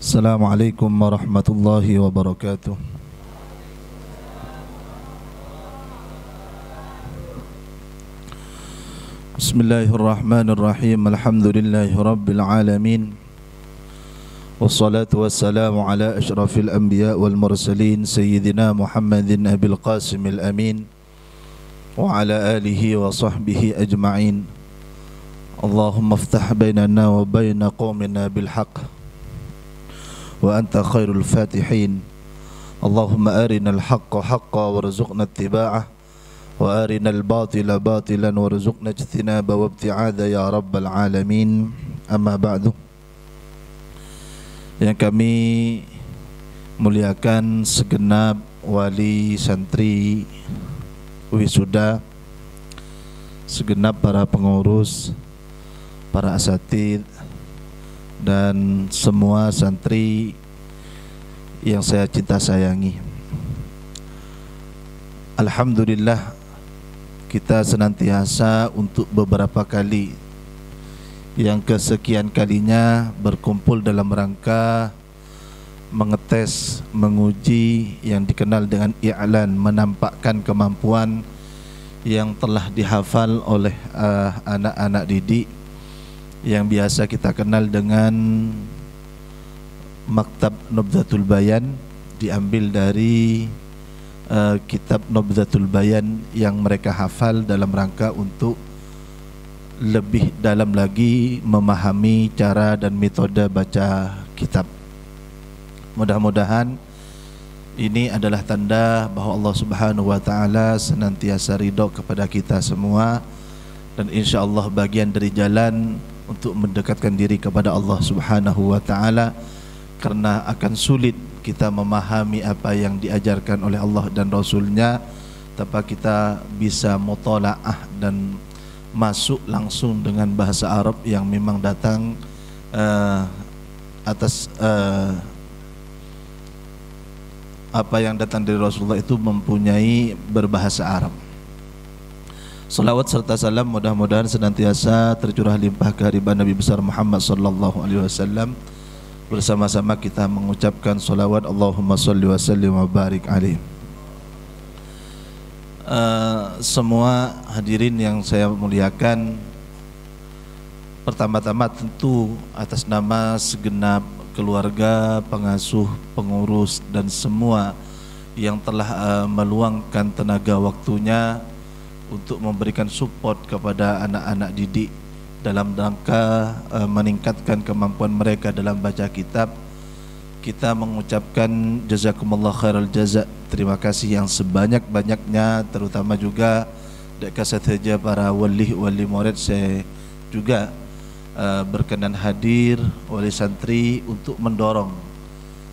السلام عليكم ورحمة الله وبركاته. بسم الله الرحمن الرحيم الحمد لله رب العالمين والصلاة والسلام على أشرف الأنبياء والمرسلين سيدنا محمد أبي القاسم الأمين وعلى آله وصحبه أجمعين. اللهم افتح بيننا وبين قومنا بالحق. وأنت خير الفاتحين. اللهم أرنا الحق حقا وارزقنا اتباعه وأرنا الباطل باطلا وارزقنا اجتنابه وابتعاده يا رب العالمين. أما بعد yang kami muliakan segenap wali santri wisuda segenap para pengurus para asatid dan semua santri yang saya cinta sayangi. Alhamdulillah kita senantiasa untuk beberapa kali yang kesekian kalinya berkumpul dalam rangka mengetes, menguji yang dikenal dengan i'lan menampakkan kemampuan yang telah dihafal oleh uh, anak-anak didik yang biasa kita kenal dengan Maktab Nubzatul Bayan diambil dari uh, kitab Nubzatul Bayan yang mereka hafal dalam rangka untuk lebih dalam lagi memahami cara dan metode baca kitab. Mudah-mudahan ini adalah tanda bahawa Allah Subhanahu wa taala senantiasa ridho kepada kita semua dan insya-Allah bagian dari jalan untuk mendekatkan diri kepada Allah Subhanahu wa taala karena akan sulit kita memahami apa yang diajarkan oleh Allah dan Rasulnya tanpa kita bisa mutalaah dan masuk langsung dengan bahasa Arab yang memang datang uh, atas uh, apa yang datang dari Rasulullah itu mempunyai berbahasa Arab. Salawat serta salam mudah-mudahan senantiasa tercurah limpah ke hariban Nabi besar Muhammad sallallahu alaihi wasallam. Bersama-sama kita mengucapkan salawat Allahumma salli wa sallim wa barik alaihi. Uh, semua hadirin yang saya muliakan Pertama-tama tentu atas nama segenap keluarga, pengasuh, pengurus dan semua yang telah uh, meluangkan tenaga waktunya untuk memberikan support kepada anak-anak didik dalam rangka uh, meningkatkan kemampuan mereka dalam baca kitab. Kita mengucapkan jazakumullah khairal jaza terima kasih yang sebanyak-banyaknya terutama juga dekat saja para wali wali murid. Saya juga uh, berkenan hadir wali santri untuk mendorong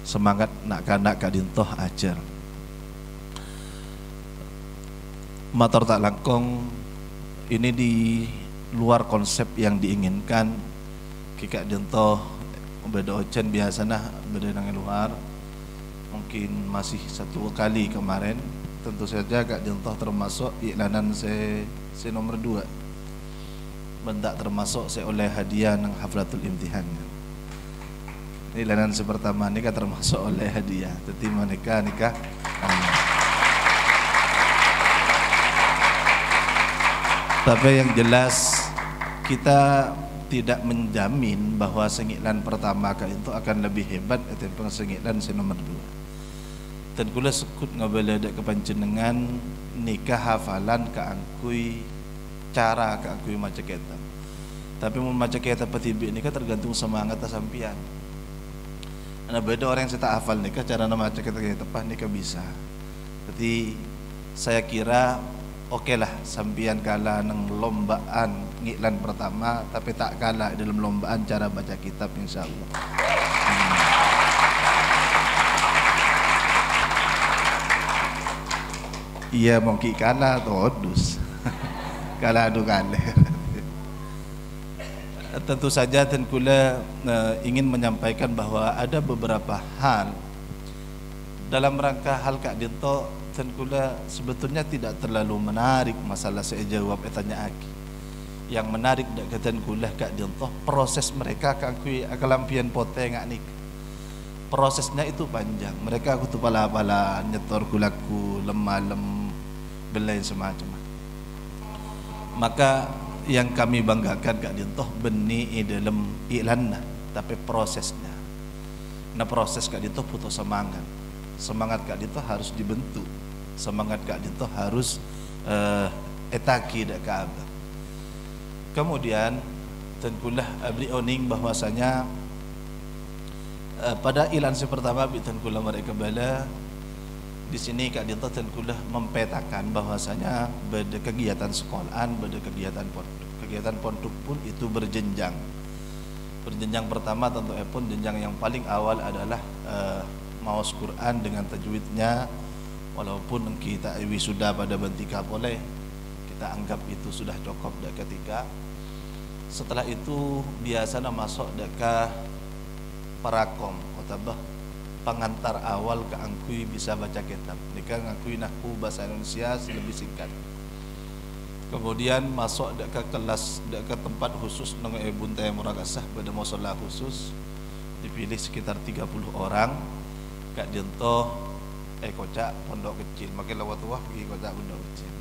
semangat nak kanak kadintoh ajar motor tak langkong ini di luar konsep yang diinginkan. Kikak dintoh beda ocen biasa nah beda dengan luar. Mungkin masih satu kali kemarin. Tentu saja Kak Jontoh termasuk iklanan saya saya nomor dua. Bentak termasuk saya oleh hadiah nang haflatul imtihan. Iklanan sepertama nikah termasuk oleh hadiah. Tetapi nikah nikah tapi yang jelas kita tidak menjamin bahawa sengitlan pertama kali itu akan lebih hebat ataupun sengitlan si nomor dua. Dan kula sekut ngabala dak kepanjenengan nikah hafalan ke angkui cara ke angkui maca kitab. Tapi mau maca kitab petibik nikah tergantung semangat sampian. Ana beda orang yang tak hafal nikah cara nama maca kitab kitab nikah bisa. Jadi saya kira oke lah sampian kalah neng lombaan ngiklan pertama tapi tak kalah dalam lombaan cara baca kitab insyaallah. Hmm. Iya mungkin kalah atau odus kalah adu kalah. Tentu saja Tenkula uh, ingin menyampaikan bahwa ada beberapa hal dalam rangka hal Kak Dinto dan kula sebetulnya tidak terlalu menarik masalah saya jawab etanya aki. Yang menarik dak katan kula kak dintoh proses mereka kak kui akalampian pote ngak nik. prosesnya itu panjang. Mereka aku tuh pala-pala nyetor gulaku lemah lem belain semacam. Maka yang kami banggakan kak dintoh benih dalam iklan tapi prosesnya. Nah proses kak dintoh putus semangat. Semangat kak dintoh harus dibentuk semangat kak dintoh harus uh, etaki dak ke kemudian tentulah abri oning bahwasanya uh, pada ilan pertama bitan kula mereka bala di sini Kak Dinto dan kula mempetakan bahwasanya pada kegiatan sekolahan, pada kegiatan pondok, kegiatan pondok pun itu berjenjang. Berjenjang pertama tentu pun jenjang yang paling awal adalah uh, maus Quran dengan tajwidnya walaupun kita wisuda pada bentika boleh kita anggap itu sudah cukup dah ketika setelah itu biasanya masuk dekat parakom otabah pengantar awal ke angkui bisa baca kitab. Mereka ngakui naku bahasa Indonesia lebih singkat. Kemudian masuk ke kelas ke tempat khusus dengan Ibn Taimur Muragasah pada musola khusus. Dipilih sekitar 30 orang. Kak Dinto eh kocak pondok kecil. Makin lewat tua pergi kocak pondok kecil.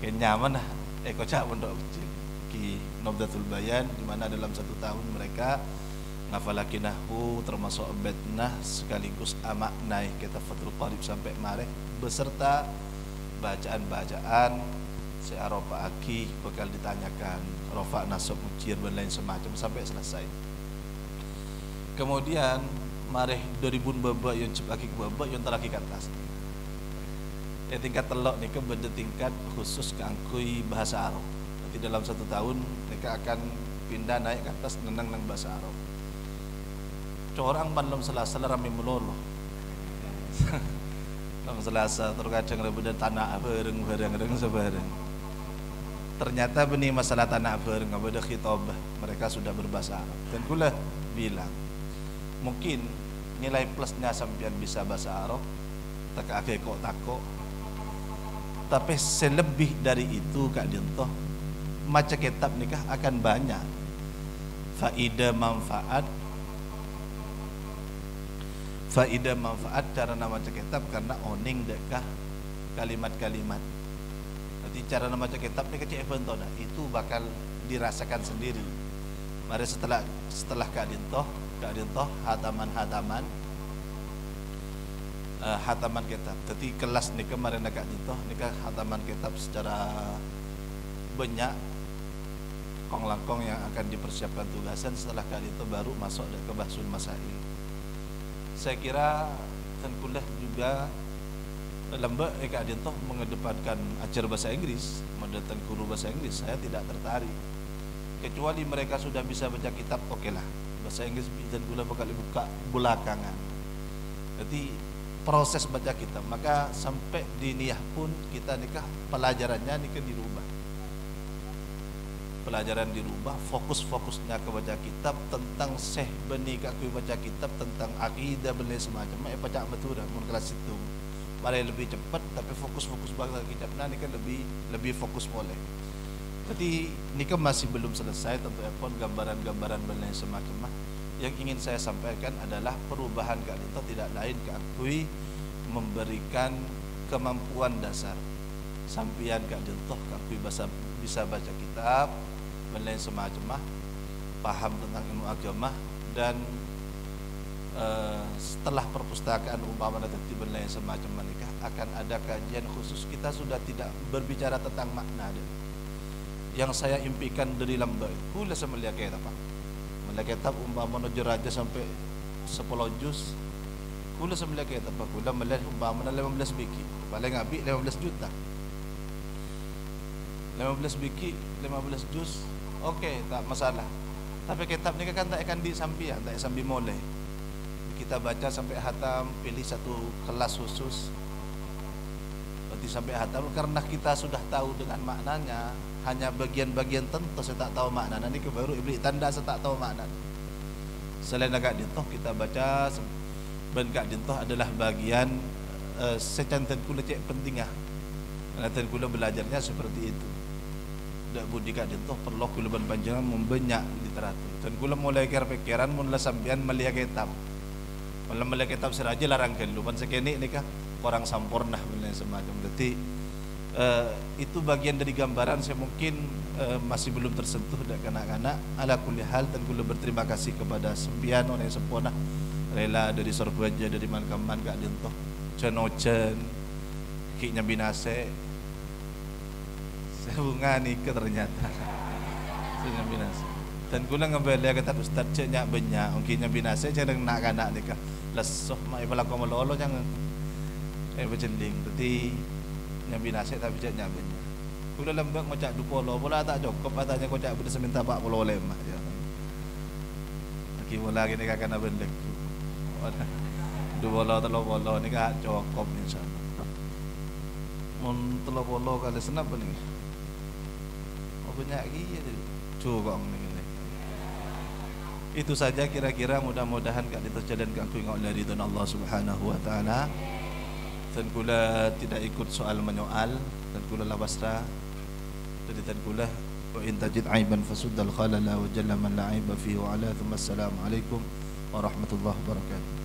Kayak nyaman lah eh kocak pondok kecil. Ki Nobdatul Bayan di mana dalam satu tahun mereka ngafalaki nahwu termasuk bednah sekaligus amaknai kita Fathul Qarib sampai mare beserta bacaan-bacaan si Arofa Aki bakal ditanyakan Rofa Nasab Mujir dan lain semacam sampai selesai. Kemudian mare 2000 babak yang cep aki babak yang teraki atas. Ya tingkat telok nih benda tingkat khusus keangkui bahasa Arab. Nanti dalam satu tahun mereka akan pindah naik ke atas nenang nang bahasa Arab. Corang ban lom selasa rame melolo lom selasa terkadang rebeda tanah bareng bareng bareng sebareng. Ternyata benih masalah tanah bareng ada khitabah mereka sudah berbahasa Arab. Dan kula bilang mungkin nilai plusnya sampean bisa bahasa Arab tak ake kok tako tapi selebih dari itu kak Dinto maca kitab nikah akan banyak. Faida manfaat faida manfaat cara nama kitab karena oning dekah kalimat-kalimat. Nanti cara nama kitab ini kecil nah, itu bakal dirasakan sendiri. Mari setelah setelah keadintoh keadintoh hataman-hataman uh, hataman kitab. Jadi kelas nih kemarin nak dintoh nikah hataman kitab secara banyak kong langkong yang akan dipersiapkan tugasan. Setelah kali itu baru masuk ke bahsul masail. Saya kira kuliah juga lembak Eka Adinto mengedepankan ajar bahasa Inggris mendatang guru bahasa Inggris saya tidak tertarik. Kecuali mereka sudah bisa baca kitab oke okay lah bahasa Inggris dan kuliah bakal dibuka belakangan. Jadi proses baca kitab maka sampai di niyah pun kita nikah pelajarannya nikah dirubah. Pelajaran dirubah fokus-fokusnya ke baca kitab tentang seh benih baca kitab tentang akidah benih semacam. Eh baca betul dah mun kelas itu. Mari lebih cepat tapi fokus-fokus baca kitab. Nah kan lebih lebih fokus boleh jadi ini kan masih belum selesai tentu pun gambaran-gambaran benih semacam mah yang ingin saya sampaikan adalah perubahan kak itu tidak lain kakui memberikan kemampuan dasar. Sampian kak jentoh kakui bisa bisa baca kitab dan lain semacam paham tentang ilmu agama dan uh, setelah perpustakaan umpama nanti lain semacam menikah akan ada kajian khusus. Kita sudah tidak berbicara tentang makna dan yang saya impikan dari lambai kula sama kayak apa melihat kitab umpama nuju raja sampai 10 juz kula sama kayak apa kula melihat umpama 15 biki paling abik 15 juta 15 biki 15 juz Okey, tak masalah. Tapi kitab ni kan tak akan disambi, tak sambil mulai. Kita baca sampai hatam, pilih satu kelas khusus. Berarti sampai hatam karena kita sudah tahu dengan maknanya, hanya bagian-bagian tentu saya tak tahu makna. Nanti baru iblis tanda saya tak tahu makna. Selain agak dintoh kita baca ben kak dintoh adalah bagian uh, secanten kula cek penting ah. Nanti kula belajarnya seperti itu dak budi kak dintoh perlu kuluban panjangan membanyak literatur dan kula mulai kira pikiran mula sambian melihat kitab mulai kitab siraja larang kelu pan sekene ni kah orang sampurna benda semacam. Jadi uh, itu bagian dari gambaran saya mungkin uh, masih belum tersentuh dak kanak-kanak ala kulli hal dan kula berterima kasih kepada sembian orang yang sempurna. Rela dari Sorbaja dari Mankaman gak dintoh cenojen kiknya binase. Saya bunga ke ternyata. Saya binase. Dan kula ngembali kata ustaz ceknya banyak mungkinnya binase cek nak kanak nih kah lesoh mai pelaku melolo yang eh bercending tapi nyambi nasi tapi cak nyambi. Kula lembek macak du polo pula tak cukup. Katanya kau cak benda seminta pak polo lemah ya. Lagi mula gini kakak nak benda du polo ni kak cukup insyaallah. Mun telo polo kali senap ni. Oh banyak lagi ya cukup ni. Itu saja kira-kira. Mudah-mudahan kak diterjalan kak ku ingat dari Allah Subhanahu wa taala dan kula tidak ikut soal menyoal dan kula la basra. Jadi dan kula wa in tajid aiban fasuddal khalala wa jalla man la aiba wa ala thumma assalamu alaikum warahmatullahi wabarakatuh